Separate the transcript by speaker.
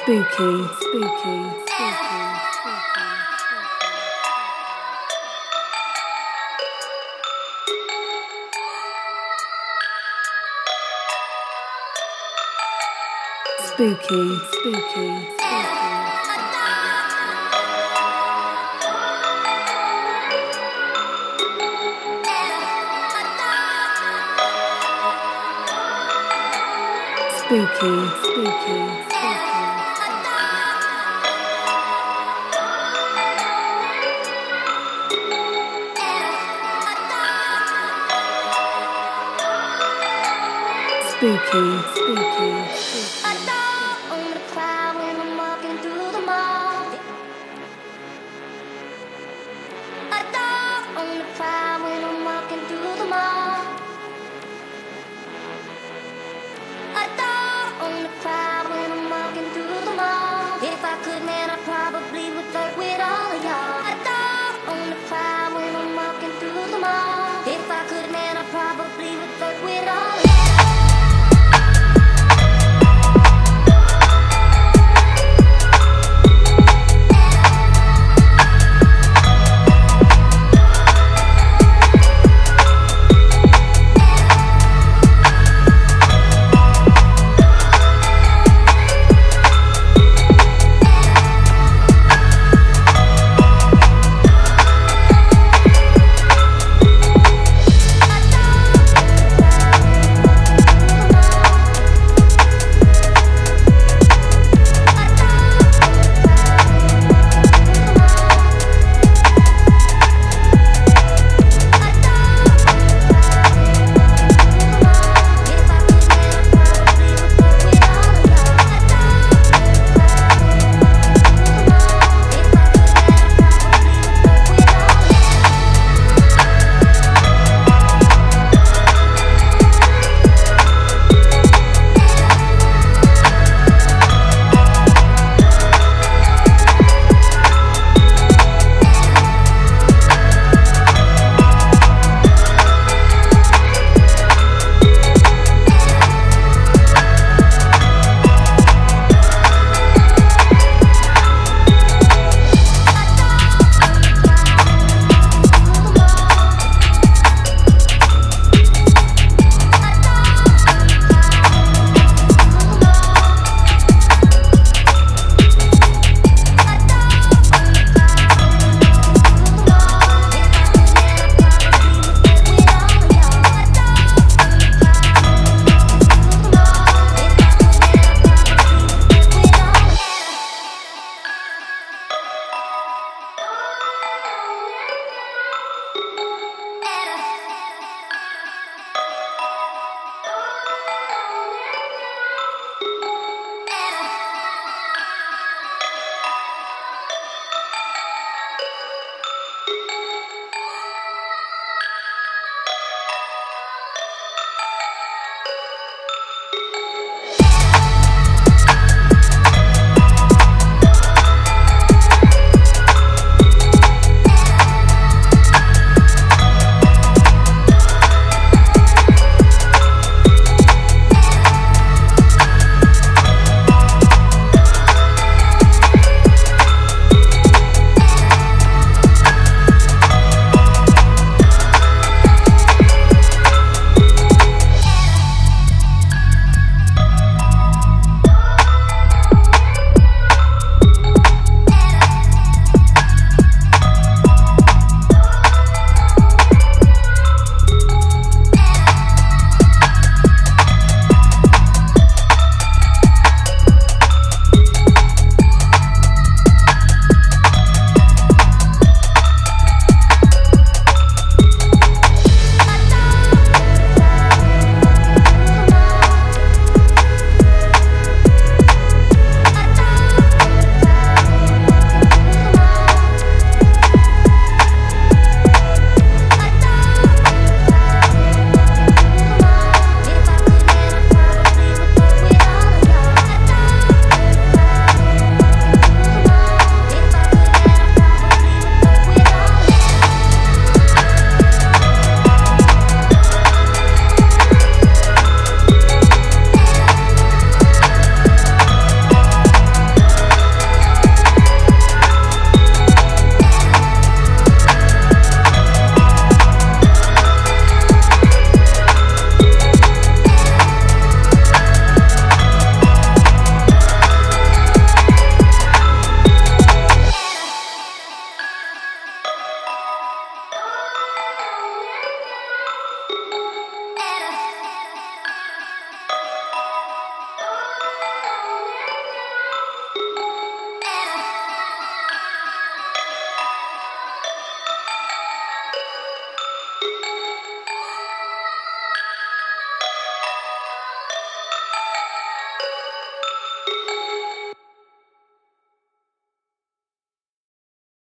Speaker 1: Spooky, spooky, spooky. Spooky, spooky, spooky. Spooky, spooky, spooky. 对折对折对折